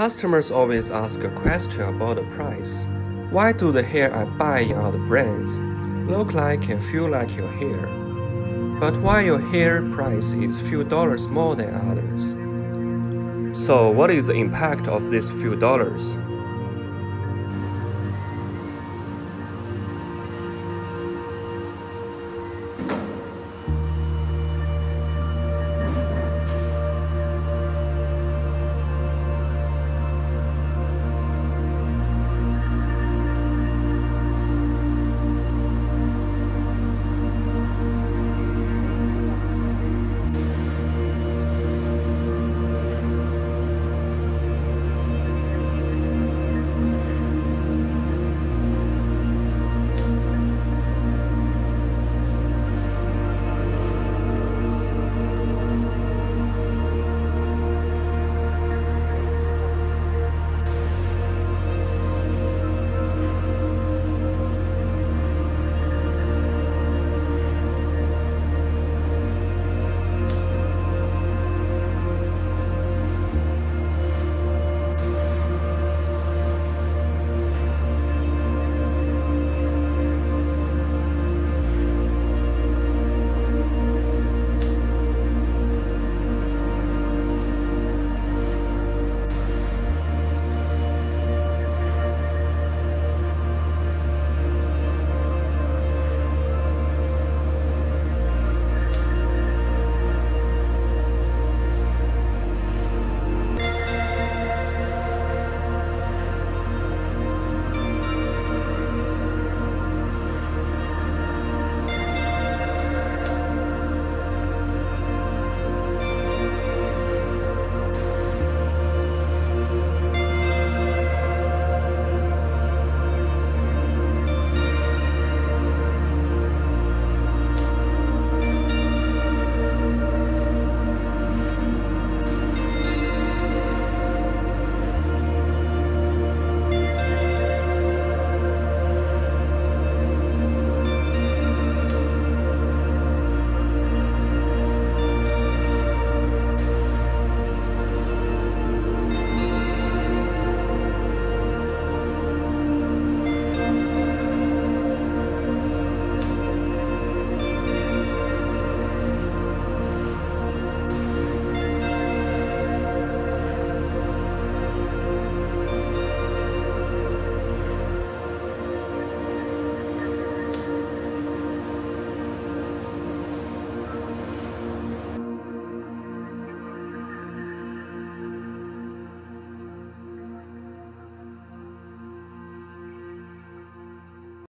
Customers always ask a question about the price. Why do the hair I buy in other brands look like and feel like your hair? But why your hair price is few dollars more than others? So what is the impact of these few dollars?